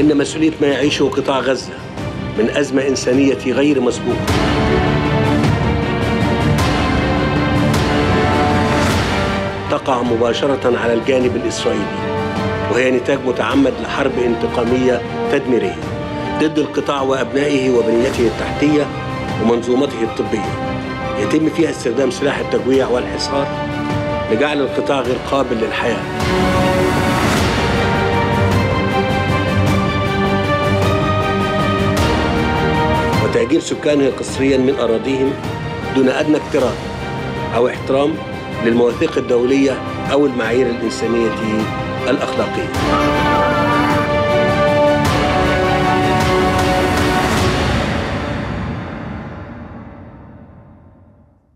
إن مسؤولية ما يعيشه قطاع غزة من أزمة إنسانية غير مسبوقة. تقع مباشرة على الجانب الإسرائيلي وهي نتاج متعمد لحرب انتقامية تدميرية ضد القطاع وأبنائه وبنيته التحتية ومنظومته الطبية. يتم فيها استخدام سلاح التجويع والحصار لجعل القطاع غير قابل للحياة. وتهجير سكانه قسريا من أراضيهم دون أدنى اكتراث أو احترام للمواثيق الدولية أو المعايير الإنسانية الأخلاقية.